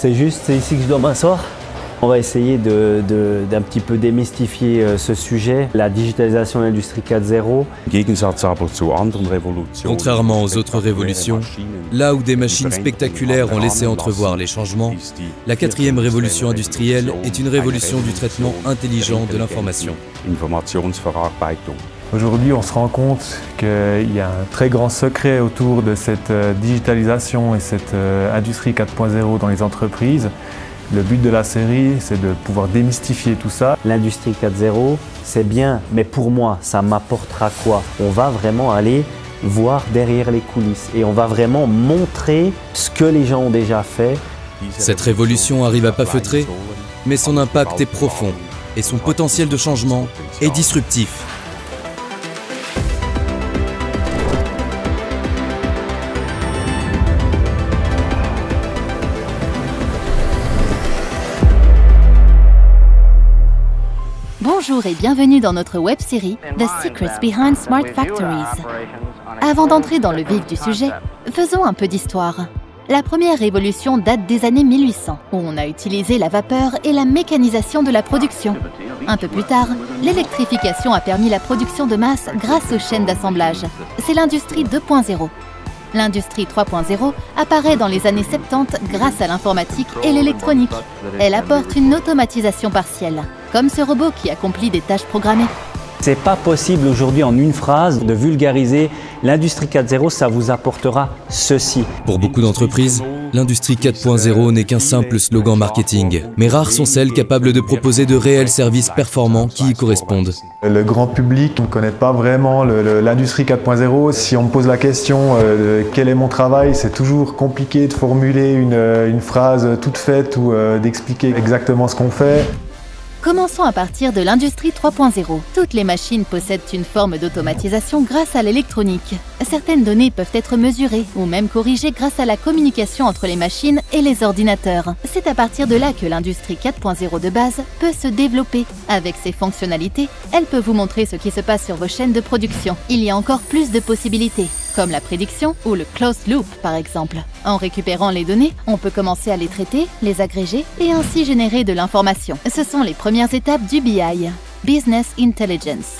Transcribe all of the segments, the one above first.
C'est juste, c'est ici que je dois m'asseoir. On va essayer d'un de, d'un petit peu démystifier euh, ce sujet, la digitalisation de l'industrie 4.0. Contrairement aux autres révolutions, là où des machines spectaculaires ont laissé entrevoir les changements, la quatrième révolution industrielle est une révolution du traitement intelligent de l'information. Aujourd'hui, on se rend compte qu'il y a un très grand secret autour de cette euh, digitalisation et cette euh, industrie 4.0 dans les entreprises. Le but de la série, c'est de pouvoir démystifier tout ça. L'industrie 4.0, c'est bien, mais pour moi, ça m'apportera quoi? On va vraiment aller voir derrière les coulisses et on va vraiment montrer ce que les gens ont déjà fait. Cette révolution arrive à pas feutrer, mais son impact est profond et son potentiel de changement est disruptif. Bonjour et bienvenue dans notre web série The Secrets Behind Smart Factories. Avant d'entrer dans le vif du sujet, faisons un peu d'histoire. La première révolution date des années 1800, où on a utilisé la vapeur et la mécanisation de la production. Un peu plus tard, l'électrification a permis la production de masse grâce aux chaînes d'assemblage. C'est l'industrie 2.0. L'industrie 3.0 apparaît dans les années 70 grâce à l'informatique et l'électronique. Elle apporte une automatisation partielle, comme ce robot qui accomplit des tâches programmées. C'est pas possible aujourd'hui en une phrase de vulgariser l'industrie 4.0, ça vous apportera ceci. Pour beaucoup d'entreprises, l'industrie 4.0 n'est qu'un simple slogan marketing, mais rares sont celles capables de proposer de réels services performants qui y correspondent. Le grand public ne connaît pas vraiment l'industrie 4.0. Si on me pose la question euh, quel est mon travail, c'est toujours compliqué de formuler une, une phrase toute faite ou euh, d'expliquer exactement ce qu'on fait. Commençons à partir de l'industrie 3.0. Toutes les machines possèdent une forme d'automatisation grâce à l'électronique. Certaines données peuvent être mesurées ou même corrigées grâce à la communication entre les machines et les ordinateurs. C'est à partir de là que l'industrie 4.0 de base peut se développer. Avec ses fonctionnalités, elle peut vous montrer ce qui se passe sur vos chaînes de production. Il y a encore plus de possibilités comme la prédiction ou le closed loop par exemple. En récupérant les données, on peut commencer à les traiter, les agréger et ainsi générer de l'information. Ce sont les premières étapes du BI, Business Intelligence.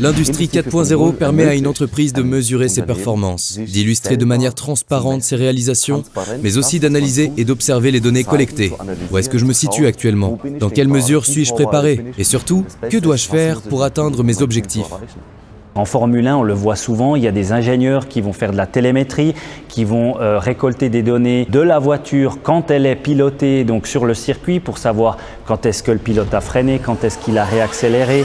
L'industrie 4.0 permet à une entreprise de mesurer ses performances, d'illustrer de manière transparente ses réalisations, mais aussi d'analyser et d'observer les données collectées. Où est-ce que je me situe actuellement? Dans quelle mesure suis-je préparé? Et surtout, que dois-je faire pour atteindre mes objectifs? En Formule 1, on le voit souvent, il y a des ingénieurs qui vont faire de la télémétrie, qui vont euh, récolter des données de la voiture quand elle est pilotée donc sur le circuit pour savoir quand est-ce que le pilote a freiné, quand est-ce qu'il a réaccéléré,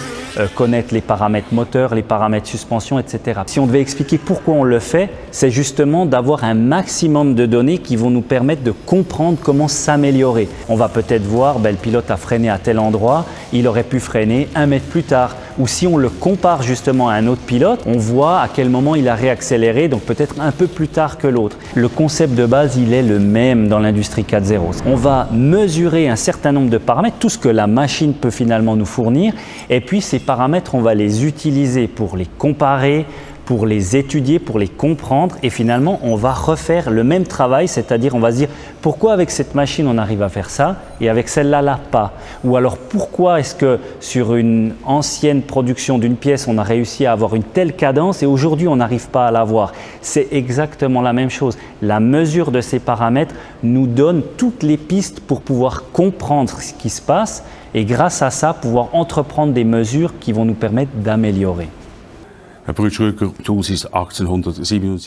connaître les paramètres moteurs, les paramètres suspension, etc. Si on devait expliquer pourquoi on le fait, c'est justement d'avoir un maximum de données qui vont nous permettre de comprendre comment s'améliorer. On va peut-être voir, ben, le pilote a freiné à tel endroit, il aurait pu freiner un mètre plus tard. Ou si on le compare justement à un autre pilote, on voit à quel moment il a réaccéléré, donc peut-être un peu plus tard que l'autre. Le concept de base, il est le même dans l'industrie 4.0. On va mesurer un certain nombre de paramètres, tout ce que la machine peut finalement nous fournir, et puis paramètres, on va les utiliser pour les comparer, pour les étudier, pour les comprendre et finalement on va refaire le même travail, c'est-à-dire on va se dire pourquoi avec cette machine on arrive à faire ça et avec celle-là là pas? Ou alors pourquoi est-ce que sur une ancienne production d'une pièce on a réussi à avoir une telle cadence et aujourd'hui on n'arrive pas à l'avoir? C'est exactement la même chose. La mesure de ces paramètres nous donne toutes les pistes pour pouvoir comprendre ce qui se passe et grâce à ça pouvoir entreprendre des mesures qui vont nous permettre d'améliorer.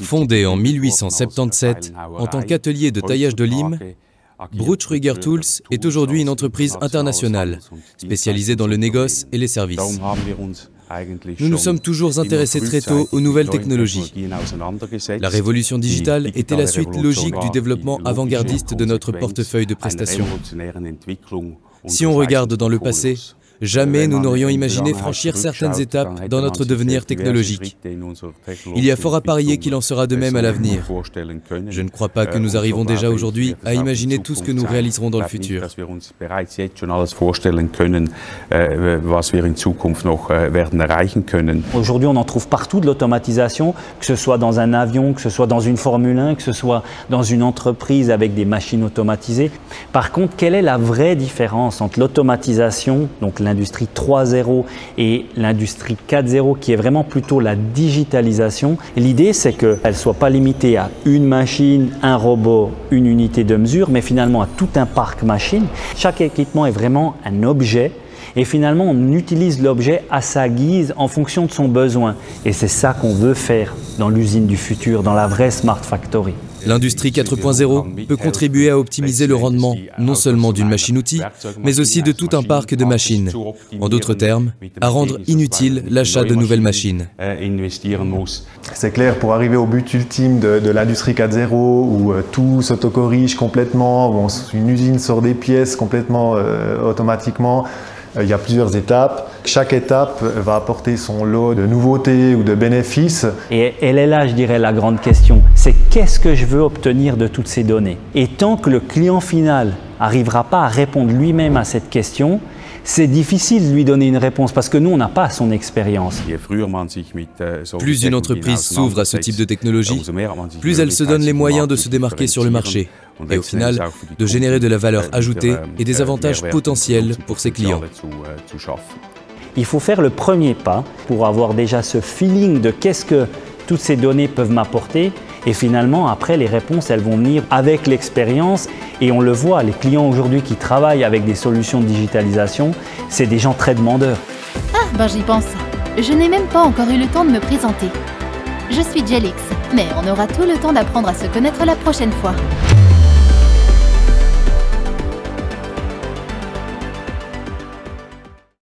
Fondé en 1877 en tant qu'atelier de taillage de lime, Brutschrüger Tools est aujourd'hui une entreprise internationale spécialisée dans le négoce et les services. Nous nous sommes toujours intéressés très tôt aux nouvelles technologies. La révolution digitale était la suite logique du développement avant-gardiste de notre portefeuille de prestations. Si on regarde dans le passé, Jamais nous n'aurions imaginé franchir certaines étapes dans notre devenir technologique. Il y a fort à parier qu'il en sera de même à l'avenir. Je ne crois pas que nous arrivons déjà aujourd'hui à imaginer tout ce que nous réaliserons dans le futur. Aujourd'hui, on en trouve partout de l'automatisation, que ce soit dans un avion, que ce soit dans une Formule 1, que ce soit dans une entreprise avec des machines automatisées. Par contre, quelle est la vraie différence entre l'automatisation, donc l'industrie 3.0 et l'industrie 4.0 qui est vraiment plutôt la digitalisation. L'idée c'est qu'elle ne soit pas limitée à une machine, un robot, une unité de mesure, mais finalement à tout un parc machine. Chaque équipement est vraiment un objet et finalement on utilise l'objet à sa guise en fonction de son besoin. Et c'est ça qu'on veut faire dans l'usine du futur, dans la vraie Smart Factory. L'industrie 4.0 peut contribuer à optimiser le rendement non seulement d'une machine-outil, mais aussi de tout un parc de machines. En d'autres termes, à rendre inutile l'achat de nouvelles machines. C'est clair, pour arriver au but ultime de, l'industrie 4.0, où euh, tout s'autocorrige complètement, où une usine sort des pièces complètement euh, automatiquement, il y a plusieurs étapes. Chaque étape va apporter son lot de nouveautés ou de bénéfices. Et elle est là, je dirais, la grande question. C'est qu'est-ce que je veux obtenir de toutes ces données? Et tant que le client final n'arrivera pas à répondre lui-même à cette question, c'est difficile de lui donner une réponse parce que nous, on n'a pas son expérience. Plus une entreprise s'ouvre à ce type de technologie, plus elle se donne les moyens de se démarquer sur le marché. Et au final de générer de la valeur ajoutée et des avantages potentiels pour ses clients. Il faut faire le premier pas pour avoir déjà ce feeling de qu'est-ce que toutes ces données peuvent m'apporter. Et finalement après les réponses elles vont venir avec l'expérience et on le voit, les clients aujourd'hui qui travaillent avec des solutions de digitalisation, c'est des gens très demandeurs. Ah ben j'y pense, je n'ai même pas encore eu le temps de me présenter. Je suis Jelix, mais on aura tout le temps d'apprendre à se connaître la prochaine fois.